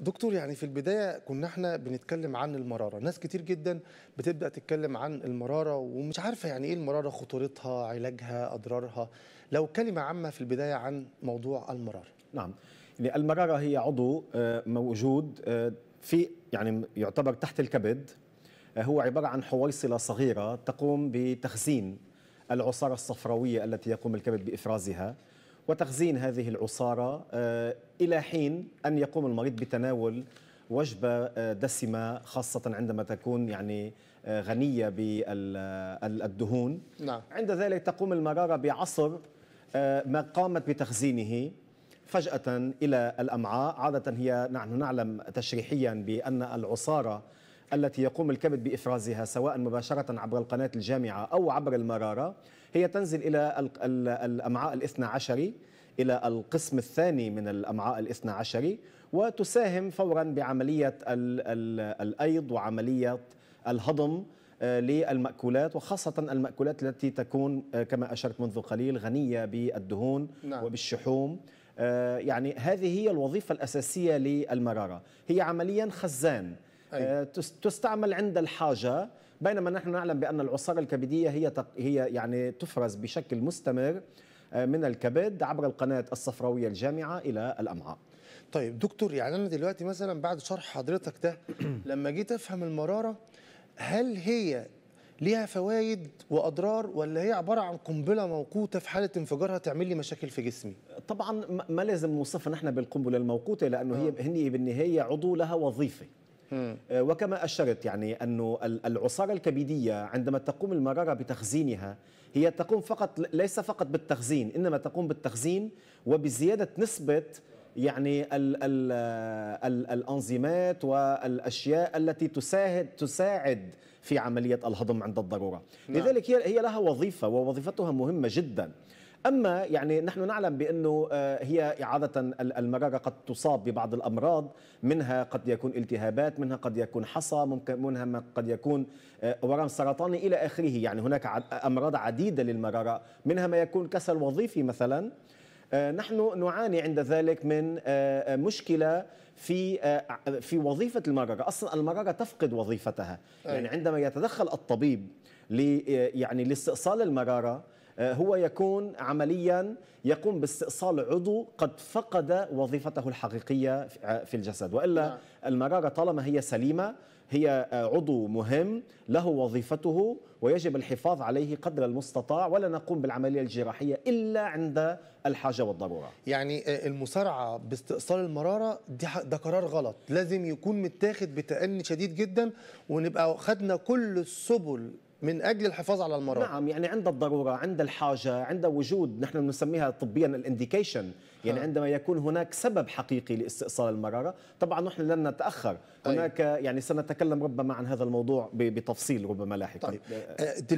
دكتور يعني في البداية كنا إحنا بنتكلم عن المرارة. ناس كتير جدا بتبدأ تتكلم عن المرارة ومش عارفة يعني إيه المرارة خطورتها علاجها أضرارها. لو كلمة عامة في البداية عن موضوع المرارة. نعم. يعني المرارة هي عضو آه، موجود آه، في يعني يعتبر تحت الكبد آه، هو عبارة عن حويصلة صغيرة تقوم بتخزين العصارة الصفراوية التي يقوم الكبد بإفرازها. وتخزين هذه العصارة إلى حين أن يقوم المريض بتناول وجبة دسمة خاصة عندما تكون يعني غنية بالدهون نعم. عند ذلك تقوم المرارة بعصر ما قامت بتخزينه فجأة إلى الأمعاء عادة هي نحن نعلم تشريحيا بأن العصارة التي يقوم الكبد بإفرازها سواء مباشرة عبر القناة الجامعة أو عبر المرارة هي تنزل إلى الأمعاء الاثنى عشري إلى القسم الثاني من الأمعاء الاثنى عشري وتساهم فورا بعملية الأيض وعملية الهضم للمأكولات وخاصة المأكولات التي تكون كما أشرت منذ قليل غنية بالدهون نعم. وبالشحوم. يعني هذه هي الوظيفة الأساسية للمرارة. هي عمليا خزان. أي. تستعمل عند الحاجة بينما نحن نعلم بأن العصارة الكبدية هي هي يعني تفرز بشكل مستمر من الكبد عبر القناة الصفراوية الجامعة إلى الأمعاء طيب دكتور يعني أنا دلوقتي مثلا بعد شرح حضرتك ده لما جيت أفهم المرارة هل هي ليها فوائد وأضرار ولا هي عبارة عن قنبلة موقوتة في حالة انفجارها تعمل لي مشاكل في جسمي طبعا ما لازم نوصفها نحن بالقنبلة الموقوتة لأنه هي هي بالنهاية عضو لها وظيفة. وكما أشرت يعني أنه العصارة الكبدية عندما تقوم المرارة بتخزينها هي تقوم فقط ليس فقط بالتخزين إنما تقوم بالتخزين وبزيادة نسبة يعني ال ال ال الأنظمات والأشياء التي تساعد تساعد في عملية الهضم عند الضرورة نعم. لذلك هي هي لها وظيفة ووظيفتها مهمة جدا أما يعني نحن نعلم بأنه هي عادة المرارة قد تصاب ببعض الأمراض منها قد يكون التهابات منها قد يكون حصى ممكن منها قد يكون ورم سرطاني إلى آخره. يعني هناك أمراض عديدة للمرارة منها ما يكون كسل وظيفي مثلا. نحن نعاني عند ذلك من مشكلة في في وظيفة المرارة. أصلا المرارة تفقد وظيفتها. يعني عندما يتدخل الطبيب يعني لاستئصال المرارة هو يكون عمليا يقوم باستئصال عضو قد فقد وظيفته الحقيقية في الجسد. وإلا المرارة طالما هي سليمة هي عضو مهم له وظيفته ويجب الحفاظ عليه قدر المستطاع ولا نقوم بالعملية الجراحية إلا عند الحاجة والضرورة. يعني المسارعة باستئصال المرارة ده قرار غلط. لازم يكون متاخد بتأني شديد جدا ونبقى خدنا كل السبل من أجل الحفاظ على المرض. نعم يعني عند الضرورة عند الحاجة عند وجود نحن نسميها طبيا الإنديكيشن يعني ها. عندما يكون هناك سبب حقيقي لاستئصال المرارة. طبعا نحن لن نتأخر. هناك يعني سنتكلم ربما عن هذا الموضوع بتفصيل ربما لاحقا. طيب. دلوقتي